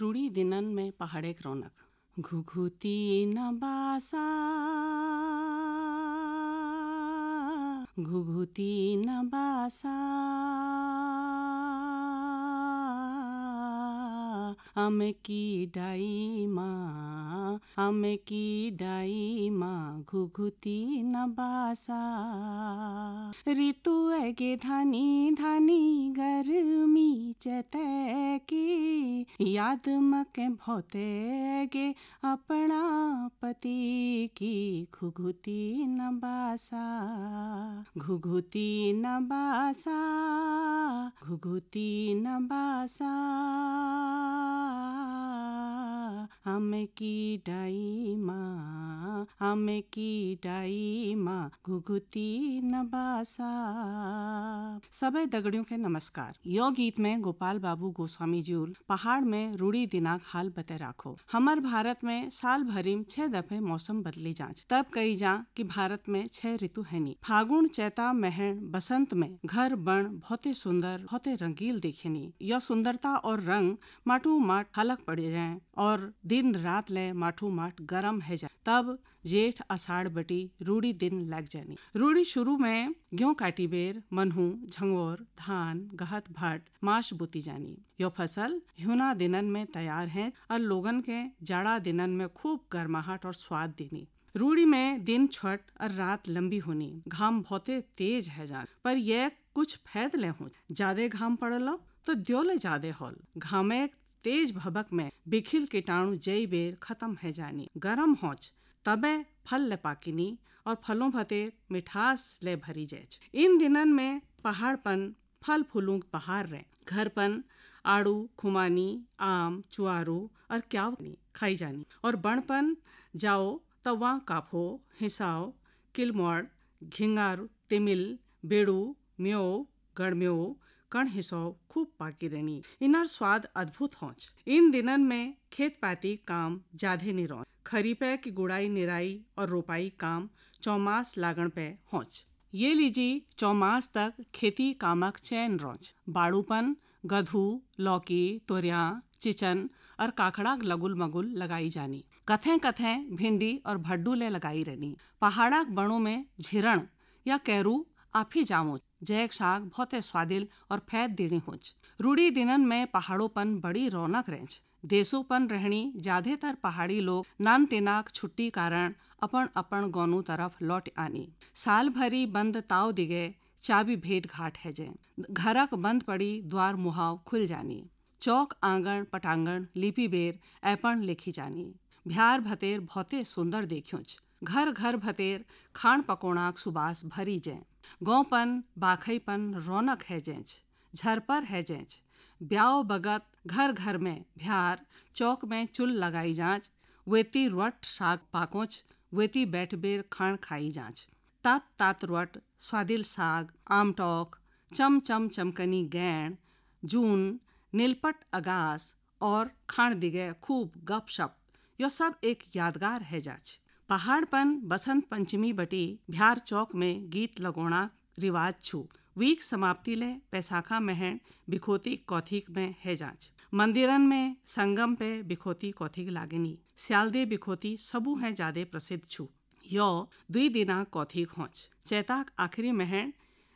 रूड़ी दिनन में पहाड़े रौनक। घुघुती न बासा। घुघुती न बासा। हम की डाई माँ, हम की डाई माँ, घुघुती न बासा ऋतु एगे धानी धानी गर्मी चते की याद मके भोते गे अपना पति की, घुघुती न बासा घुघुती न बासा घुघुती न बासा हम की डाई माँ, हम की डाई माँ, घुघुती न बासा सबे दगड़ियों के नमस्कार। यो गीत में गोपाल बाबू गोस्वामी जी पहाड़ में रूड़ी दिनाक हाल बते राखो। हमार भारत में साल भरी छह दफे मौसम बदली जाँच। तब कही जा कि भारत में छह ऋतु है नी। फागुन, चैता, महण, बसंत में घर बन बहुते सुंदर, बहुते रंगील दिखेनी यह सुंदरता और रंग माटू माट हलक पड़ जाए और दिन रात ले माठू माठ गरम है जाए तब जेठ अषाढ़ बटी रूड़ी दिन लग जानी। रूड़ी शुरू में गेहूँ काटी बेर, मनहू, झंगोर, धान, गहत, भट, माश बुती जानी। यो फ़सल ह्यूना दिनन में तैयार है और लोगन के जाड़ा दिनन में खूब गर्माहट और स्वाद देनी। रूड़ी में दिन छठ और रात लंबी होनी। घाम बहुते तेज है जान पर यह कुछ फैद ले हो। ज़्यादा घाम पड़लो तो द्योले ज़्यादा होल। घामे तेज भबक में बिखिल कीटाणु जई बेर खत्म है जानी। गरम होच, तबे फल ले पाकिनी और फलों भतेर मिठास ले भरी जैच। इन दिनन में पहाड़पन फल फूलू बहार रहे घरपन, आड़ू, खुमानी, आम, चुआरू और क्या खाई जानी। और बणपन, जाओ तब तवा काफो, हिसाओ, किलमोड़, घिंगार, तिमिल, बेड़ू म्यो गड़म्यो कण हिसो खूब पाकी रहनी इनर स्वाद अद्भुत होच। इन दिनन में खेत पाती काम जाधे नहीं रहो खरीपे की गुड़ाई निराई और रोपाई काम चौमास लागण पे होच। ये लीजी चौमास तक खेती कामक चैन रोच। बाड़ूपन, गधू, लौकी, तोरिया, चिचन और काकड़ा लगुल मगुल लगाई जानी। कथें कथें भिंडी और भड्डू ले लगाई रहनी पहाड़ा बणों में झिरण या कैरू आफी जामो जैक साग बहुत स्वादिल और फैद देने होच। रूड़ी दिनन में पहाड़ोपन बड़ी रौनक रेंच। देशोपन रहनी ज़्यादातर पहाड़ी लोग नान तेनाक छुट्टी कारण अपन अपन गौनू तरफ़ लौट आनी। साल भरी बंद ताव दिगे, चाबी भेंट घाट है जे घरक बंद पड़ी, द्वार मुहाव खुल जानी। चौक आँगन पटांगण, लिपि बेर ऐपण लिखी जानी। भ्यार भतेर बहुते सुंदर देखियोच। घर घर भतेर खान पकोणाक सुबास भरी जै। गौपन बाखईपन रौनक है जेंच, झरपर है जेंच। ब्याओ बगत घर घर में भ्यार, चौक में चुल लगाई जाँच, वेती रट साग पाकोच, वेती बैठ बेर खान खाई जाँच। तात तात रट स्वादिल साग आमटौक चम चम चमकनी गैण, जून, नीलपट अगास और खान दिगे खूब गप शप यो सब एक यादगार है जाच। पहाड़पन बसंत पंचमी बटी भ्यार चौक में गीत लगोना रिवाज छू। वीक समाप्ति ले पैसाखा महन बिखोती कौथिक में है जाँच। मंदिरन में संगम पे बिखोती कौथिक लागनी। स्यालदे बिखोती सबू है ज़्यादा प्रसिद्ध छू। यो दुई दिना कौथिक होच। चैताक आखिरी महन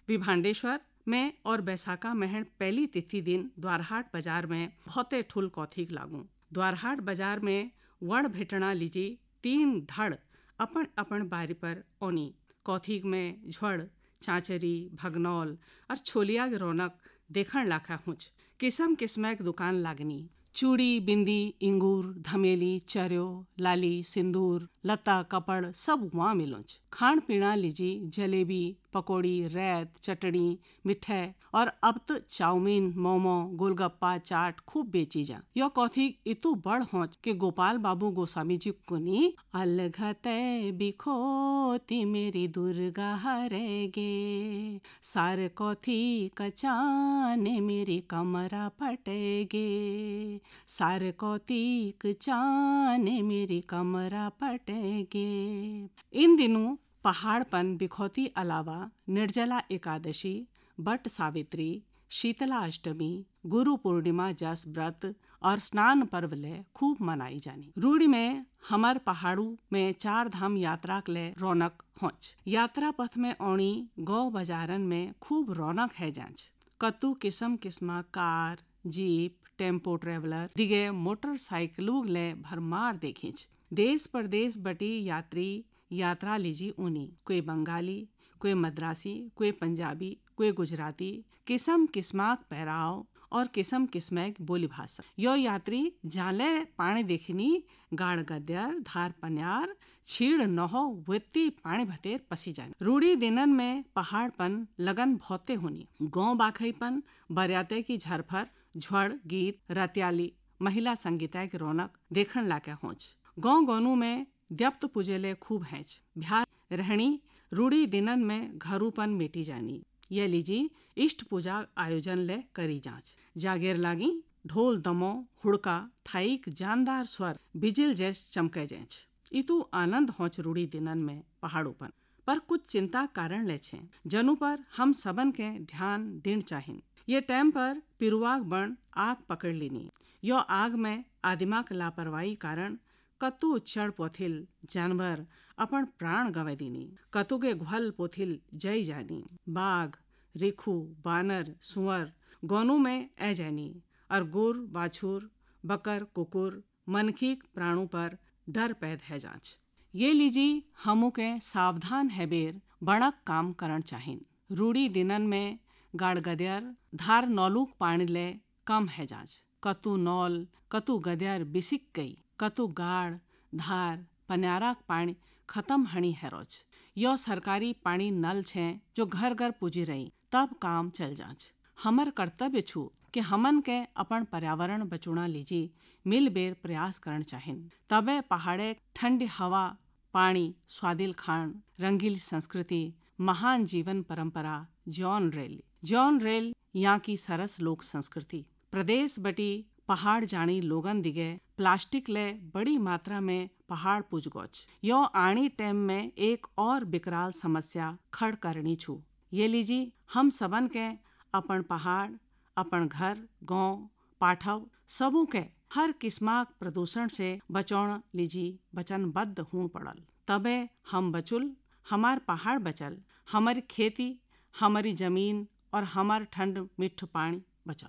विभांडेश्वर में और बैसाखा महन पहली तिथि दिन द्वारहाट बाज़ार में बहुते ठुल कौथिक लागू। द्वारहाट बाज़ार में वण भेटना लीजी तीन धड़ अपन अपन बारी पर ओनी कौथिक में झड़, चाचरी, भगनौल और छोलिया के रौनक देखण लाखा हुच। किस्म किस्म की दुकान लागनी। चूड़ी, बिंदी, इंगूर, धमेली, चर्यो, लाली, सिंदूर, लता, कपड़, सब वहाँ मिलोच। खान पीना लीजी, जलेबी, पकौड़ी, रैत चटनी मिठाई और अब तो चाउमीन, मोमो, गोलगप्पा, चाट खूब बेची जा यो कौथी इतु बड़ होच के गोपाल बाबू गोस्वामी जी कुनी अलघते बिखोती मेरी दुर्गा हरेगे। सार कौथी कचाने मेरी कमरा फटेगे सार कौतिक चाने मेरी कमरा फटेगे इन दिनों पहाड़पन बिखौती अलावा निर्जला एकादशी, बट सावित्री, शीतला अष्टमी, गुरु पूर्णिमा जस व्रत और स्नान पर्व ले खूब मनाई जानी। रूड़ी में हमार पहाड़ू में चार धाम यात्रा के ले रौनक होच। यात्रा पथ में औणी गौ बाजारन में खूब रौनक है जाँच। कतु किस्म किस्म कार, जीप टेंपो ट्रेवलर, दिगे मोटरसाइकिलू ले भरमार देखीच। देश प्रदेश बटी यात्री, यात्रा लीजी उनी कोई बंगाली, कोई मद्रासी, कोई पंजाबी, कोई गुजराती, किस्म किस्माक पहराव और किस्म किस्मैक बोली भाषा यो यात्री जाले पानी देखनी, गाड़ गद्यर, धार पन्यार, छीड़ नहो, वेत्ती पानी भतेर पसी जाने। रूढ़ी दिनन में पहाड़पन लगन भौते होनी। गाँव बाखईपन, बरियाते की झरफर झड़, गीत, रत्याली, महिला संगीता की रौनक देखन लाके होच। गाँव गोनू में द्यप्त पुजेले खूब हैच। बिहार रहनी रूढ़ी दिनन में घरूपन मिटी जानी। ये लीजी इष्ट पूजा आयोजन ले करी जाँच। जागेर लागी ढोल, दमो, हुड़का, थाईक, जानदार स्वर, बिजिल जैस चमके जैच। इतु आनंद होच रूढ़ी दिनन में पहाड़ोपन। पर कुछ चिंता कारण ले छे। जनु पर हम सबन के ध्यान दिन चाहिन। ये टाइम पर पिरुआग बण आग पकड़ लेनी। यो आग में आदिमाक लापरवाही कारण कतु चढ़ पोथिल जानवर अपन प्राण गवे दीनी। कतु के घल पोथिल जय जानी। बाघ, रेखू, बानर, सुअर गोनू में ए जानी और गुर, बाछुर, बकर, कुकुर, मनखीक प्राणों पर डर पैद है जाँच। ये लीजी हमू के सावधान है बेर बड़क काम करण चाहिन रूढ़ी दिनन में गाड़ गद्यर, धार नौलूक पानी ले, कम है जाँच। कतु नौल, कतु गद्यर बिसिक गई कतु गाड़, धार, पन्याराक पानी खत्म हणी है रोज। यो सरकारी पानी नल छे जो घर घर पूजी रही, तब काम चल जाँच। हमर कर्तव्य छु कि हमन के अपन पर्यावरण बचुना लीजी, मिल बेर प्रयास करण चाहिन। तबे पहाड़े ठंडी हवा पानी स्वादिल खान रंगील संस्कृति, महान जीवन परंपरा जॉन रेल। जॉन रेल यहाँ की सरस लोक संस्कृति। प्रदेश बटी पहाड़ जानी लोगन दिगे, प्लास्टिक ले बड़ी मात्रा में पहाड़ पुजगोच यो आनी टाइम में एक और विकराल समस्या खड़ करनी छू। ये लीजी हम सबन के अपन पहाड़, अपन घर गाँव पाठव, सबू के हर किस्माक प्रदूषण से बचौण लीजी वचनबद्ध हूँ पड़ल। तबे हम बचुल, हमार पहाड़ बचल, हमारी खेती, हमारी ज़मीन और हमार ठंड मिठ पानी बचल